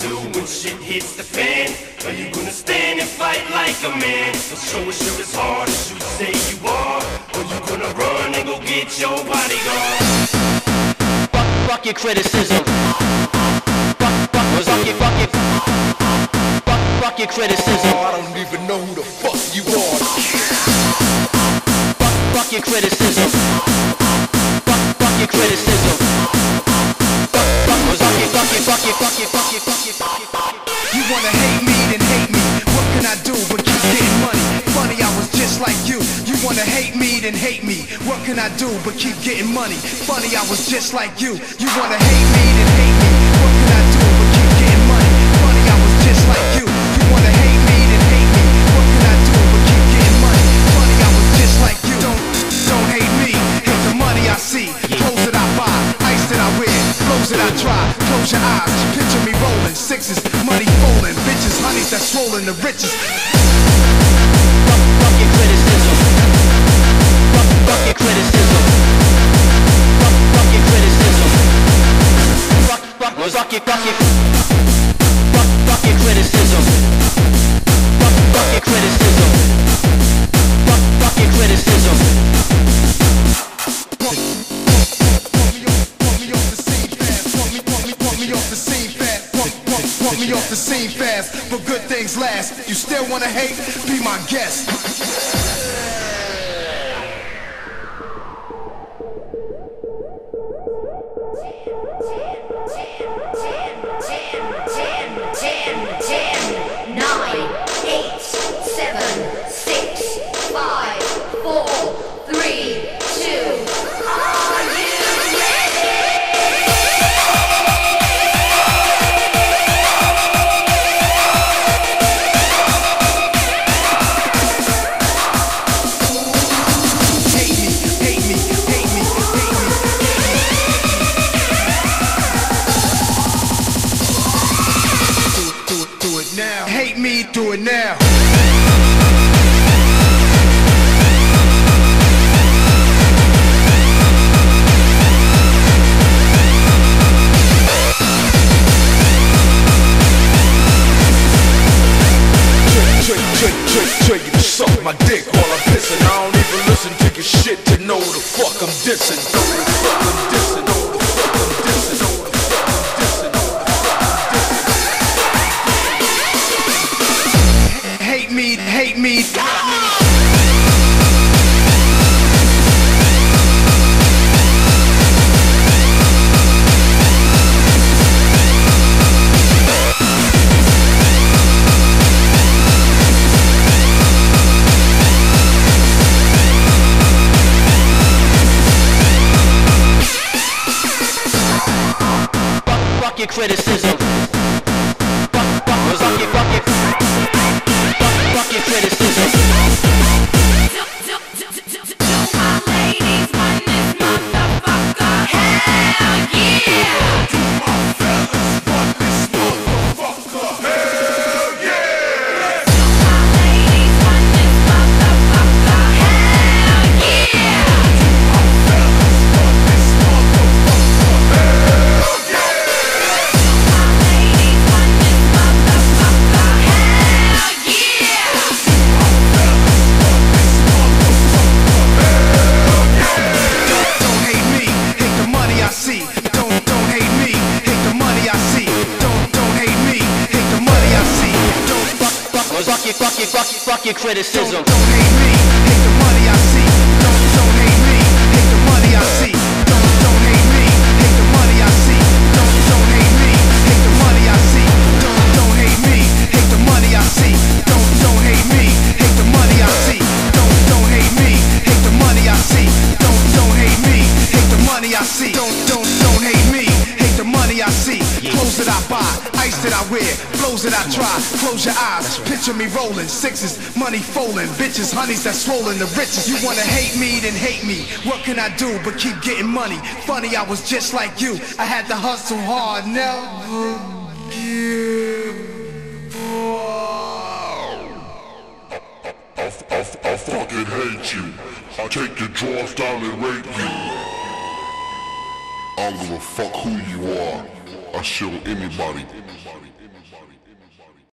do when shit hits the fan? Are you gonna stand and fight like a man? So show us you're as hard as you say you are. Or you gonna run and go get your bodyguard? Fuck, fuck your criticism. Fuck, fuck, fuck your, fuck your, fuck, fuck your criticism. I don't even know who the fuck you are. Fuck, fuck your criticism. Fuck, fuck your criticism. Fuck, fuck, fuck your, fuck fuck your, fuck your, fuck your, fuck your, What can I do but keep getting money? Funny, I was just like you. You wanna hate me, then hate me. What can I do but keep getting money? Funny, I was just like you. You wanna hate me, then hate me. What can I do but keep getting money? Funny, I was just like you. Don't, don't hate me. Hate the money I see. Clothes that I buy, ice that I wear, clothes that I try. Close your eyes, picture me rolling sixes, money falling, bitches, honeys that swollen the richest. Criticism. Fuck, fuck your criticism. Fuck, fuck, fuck your, fuck your, fuck, fuck your criticism. Fuck, fuck your criticism. Fuck, fuck your criticism. Pump me off, pump me off the scene fast. Pump me, pump me, pump me off the scene fast. Pump, pump, pump me off the scene fast. But good things last. You still wanna hate? Be my guest. Ten, ten, ten, nine, eight, seven. Trick, you suck my dick while I'm pissing. I don't even listen to your shit to. Know the fuck I'm dissing. Know the fuck I'm dissing. Know the fuck I'm dissing. Know the fuck I'm dissing. Hate me, hate me. ready to say fuck, your, fuck your, fuck your, fuck your don't, criticism. don't hate me, hate the money I see. Don't, don't hate me, hate the money I see. Don't, don't hate me, hate the money I see. Don't, don't hate me, hate the money I see. Don't, don't hate me, hate the money I see. Don't, don't hate me, hate the money I see. Don't, don't hate me, hate the money I see. Don't, don't hate me, hate the money I see. Don't, don't, I buy, ice that I wear, flows that I try. Close your eyes, picture me rolling sixes, money falling, bitches, honeys that swollen the riches. You wanna hate me, then hate me. What can I do but keep getting money? Funny, I was just like you. I had to hustle hard, never give I, I, I fucking hate you. I'll take your drawers down and rape you. I don't give a fuck who you are. I show anybody.